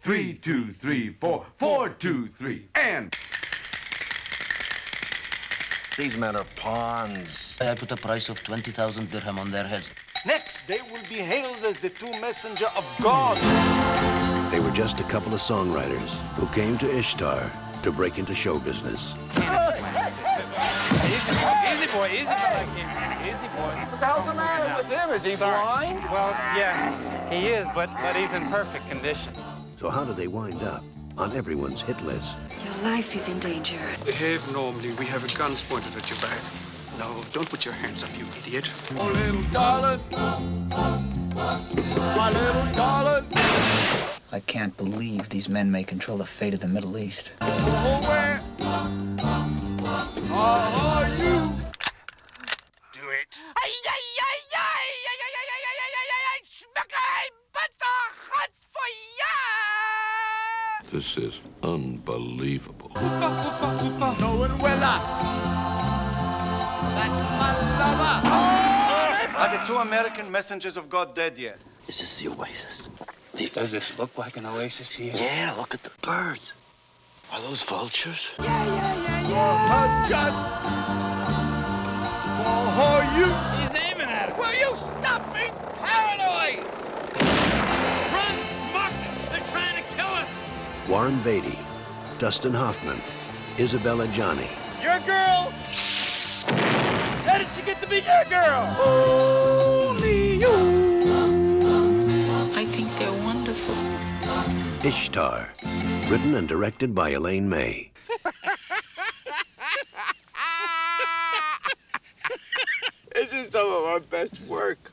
Three, two, three, four, four, two, three, and. These men are pawns. I put a price of 20,000 dirham on their heads. Next, they will be hailed as the two messenger of God. They were just a couple of songwriters who came to Ishtar to break into show business. Easy boy, easy boy, easy boy, easy boy. What the hell's the matter with him? Is he Sorry. blind? Well, yeah, he is, but but he's in perfect condition. So how do they wind up on everyone's hit list? Your life is in danger. Behave normally. We have guns pointed at your back. No, don't put your hands up, you idiot. Oh, little darling. My little darling. I can't believe these men may control the fate of the Middle East. Oh, where are you? Do it. This is unbelievable. Knowing well That my lover. Are the two American messengers of God dead yet? Is this the oasis. Does this look like an oasis to you? Yeah, look at the birds. Are those vultures? Uh, just for you. Warren Beatty, Dustin Hoffman, Isabelle Adjani, Your girl. How did she get to be your girl? I think they're wonderful. Ishtar, written and directed by Elaine May. This is some of our best work.